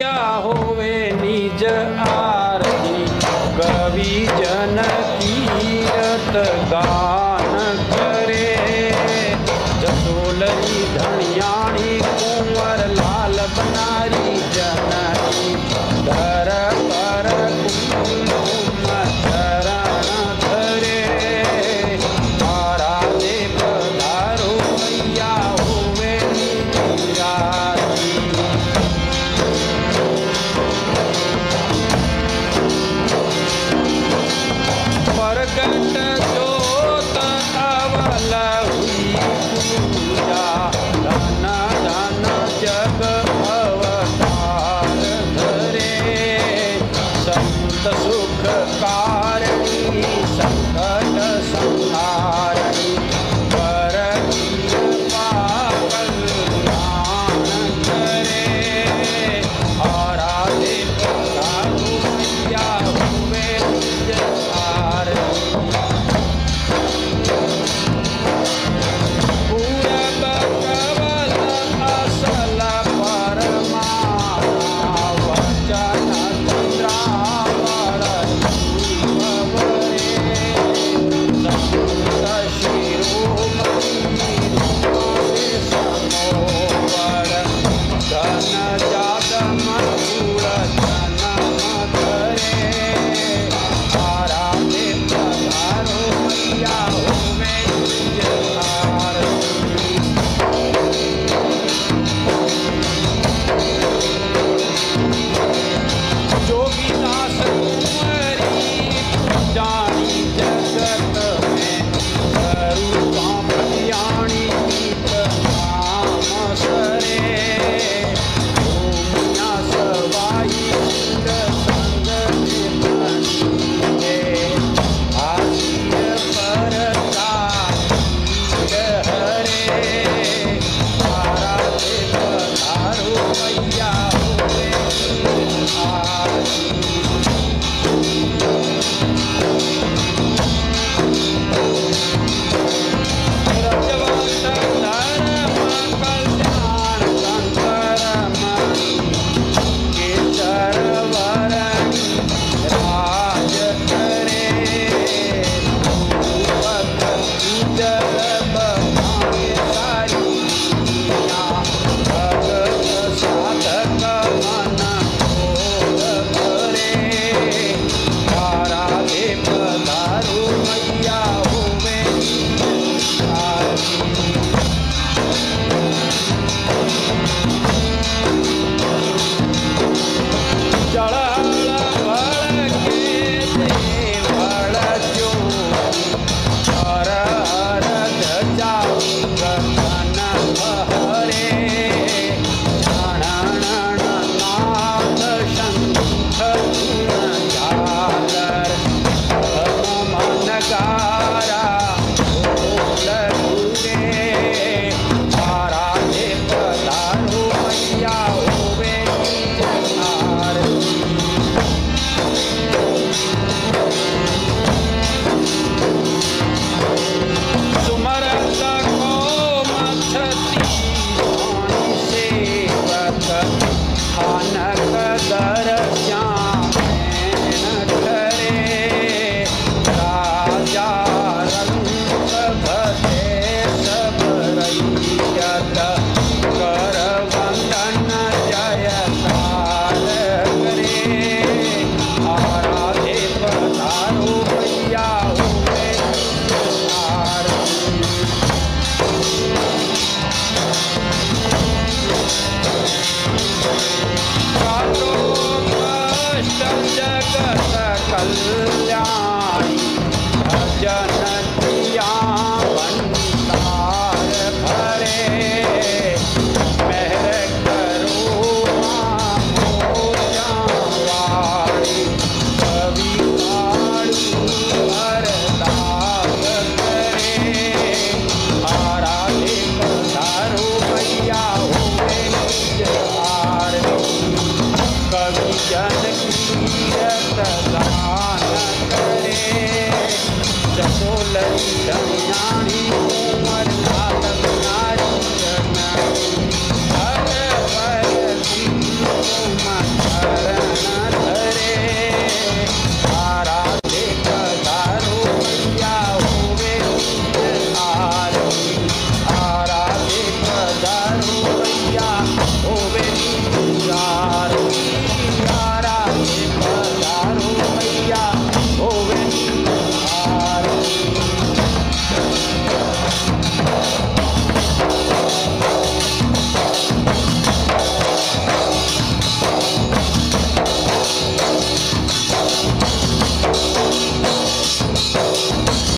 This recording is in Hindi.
क्या होवे निज आरती कवि जन कीरत गान करे। जसोलि धनियाणी को yeah. I'm not Bahana Bahana जलीय लेलि द्याणि